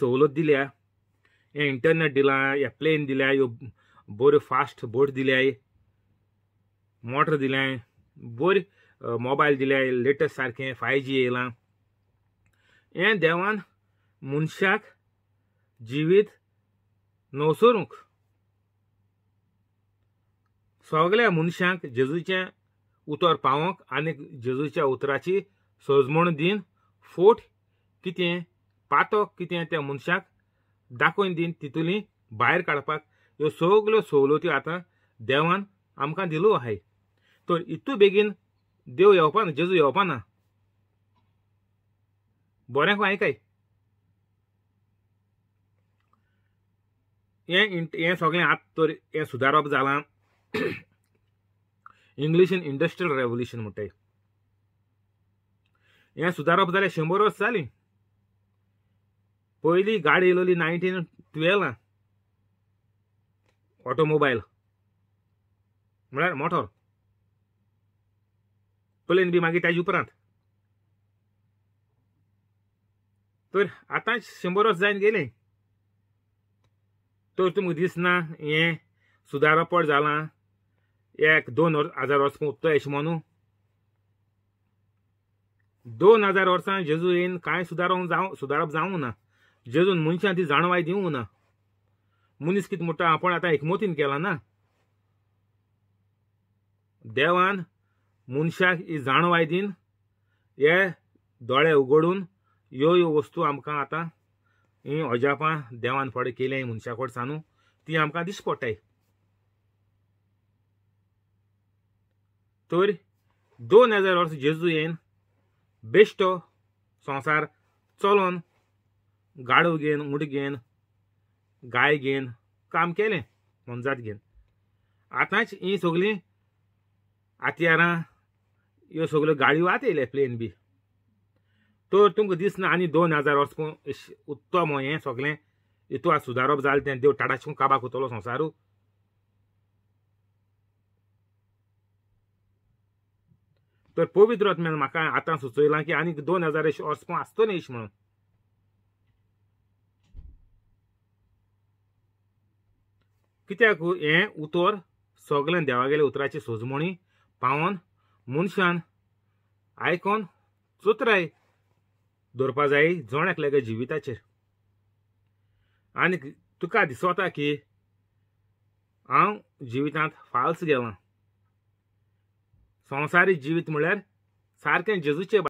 सवलत दिल्या हें इंटरनेट दिला या प्लेन दिल्या यो बऱ्यो फास्ट बोट दिल्याय मोटर दिल्याय बऱ्यो मोबायल दिल्याय लेटस्ट सारकें फाय जी येयलां. हें देवान मनशाक जिवीत नवसरूंक. सगळ्या मनशांक जेजूचें उतर पावोंक आनी जेजूच्या उतराची सोजमण दिन फोट कितें पातो कितें त्या मनशाक दाखोवन दिन तितूंतली भायर काडपाक ह्यो सगल्यो सवलती आतां देवान आमकां दिल्यो आहाय तर इतू बेगीन देव येवपाना जेजू येवपाना बरें आयकाय हें हें सगळें आतां तर हें सुदारप जालां. इंग्लिशीन इंडस्ट्रियल रेवल्युशन म्हणटाय. हें सुदारप जाल्यार शंबर वर्स जालीं. पयलीं गाडी येयलोली नायन्टीन टुवेल्वान ऑटोमोबायल म्हळ्यार मोटर प्लेन बी मागीर ताजे उपरांत. तर आतां शंबर वर्स जायन गेले. तर तुमकां दिसना हें सुदारपड जालां एक दोन हजार वर्स उत्तर अशें म्हणून दोन हजार वर्सां जेजू येवन कांय सुदारूंक जावं सुदारप जावंक ना. जेजून मनशां ती जाणवाय दिवंक ना. मनीस कितें म्हणटा आपण आतां एकमतीन केलां ना. देवान मनशाक ही जाणवाय दिन. हे दोळे उगडून ह्यो ह्यो वस्तू आमकां आतां ही अजापां देवान फडें केलें मनशा कडसानू ती आमकां दिश्टी पडटाय तर दोन हजार वर्स जेजू येन बेश्टो संवसार चलोन गाडव घेन उंट घेन गाय घेन काम केलें मनजात घेन आतांच ही सगळीं आतयारां ह्यो सगल्यो गाडयो आत येयले प्लेन बी तर तुमकां दिसना आनी दोन हजार वर्स उत्तम हें सगलें. हितू सुदारप जालें तें देव टाटाशें काबाक उतलो संवसारू तर पवित्र आत्म्यान म्हाका आतां सुचयलां की आनीक दोन हजार वर्स आसतो न्ही म्हणून. कित्याक हें? उतर सगळें देवागेल्या उतराची सोजमणी पावन मनशान आयकोन चोत्राय दवरपा जाय जण एकल्याच्या जिविताचेर. आनी तुका दिसता की हांव जिवितांत फाल्स गेलां संवसारीक जिवीत म्हळ्यार सारकें जेजूचे